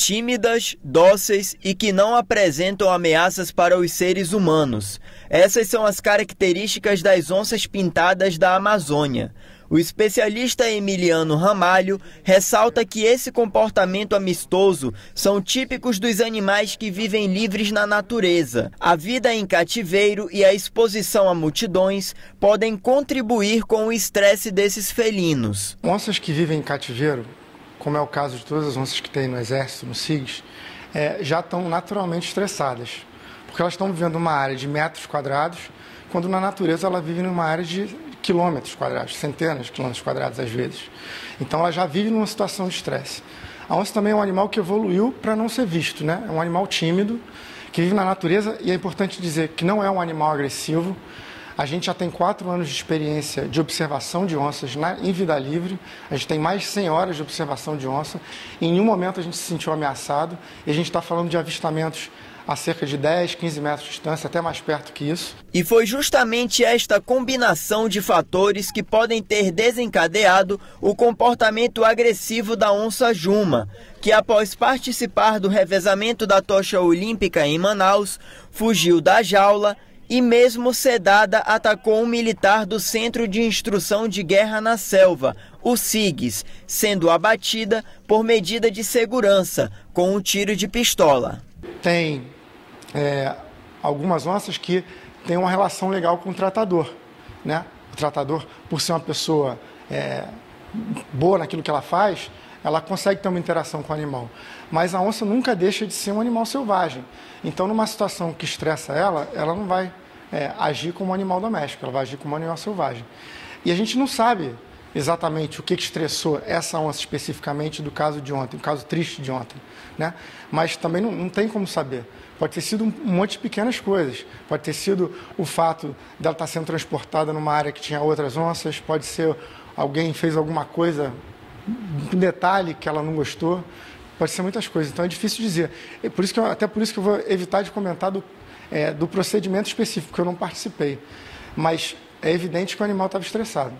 tímidas, dóceis e que não apresentam ameaças para os seres humanos. Essas são as características das onças pintadas da Amazônia. O especialista Emiliano Ramalho ressalta que esse comportamento amistoso são típicos dos animais que vivem livres na natureza. A vida em cativeiro e a exposição a multidões podem contribuir com o estresse desses felinos. Onças que vivem em cativeiro, como é o caso de todas as onças que tem no exército, no SIGS, é, já estão naturalmente estressadas, porque elas estão vivendo uma área de metros quadrados, quando na natureza ela vive numa área de quilômetros quadrados, centenas de quilômetros quadrados às vezes. Então ela já vive numa situação de estresse. A onça também é um animal que evoluiu para não ser visto, né? É um animal tímido, que vive na natureza e é importante dizer que não é um animal agressivo. A gente já tem quatro anos de experiência de observação de onças na, em vida livre. A gente tem mais de 100 horas de observação de onça. Em nenhum momento a gente se sentiu ameaçado. E a gente está falando de avistamentos a cerca de 10, 15 metros de distância, até mais perto que isso. E foi justamente esta combinação de fatores que podem ter desencadeado o comportamento agressivo da onça Juma, que após participar do revezamento da tocha olímpica em Manaus, fugiu da jaula e mesmo sedada atacou um militar do Centro de Instrução de Guerra na Selva, o SIGS, sendo abatida por medida de segurança com um tiro de pistola. Tem é, algumas onças que têm uma relação legal com o tratador. Né? O tratador, por ser uma pessoa é, boa naquilo que ela faz, ela consegue ter uma interação com o animal. Mas a onça nunca deixa de ser um animal selvagem. Então, numa situação que estressa ela, ela não vai é, agir como um animal doméstico, ela vai agir como um animal selvagem. E a gente não sabe exatamente o que, estressou essa onça especificamente do caso de ontem, o caso triste de ontem. Né? Mas também não, não tem como saber. Pode ter sido um monte de pequenas coisas. Pode ter sido o fato dela estar sendo transportada numa área que tinha outras onças, pode ser alguém fez alguma coisa, um detalhe que ela não gostou. Pode ser muitas coisas, então é difícil dizer. Por isso que eu, até por isso que eu vou evitar de comentar do, é, do procedimento específico, que eu não participei. Mas é evidente que o animal estava estressado.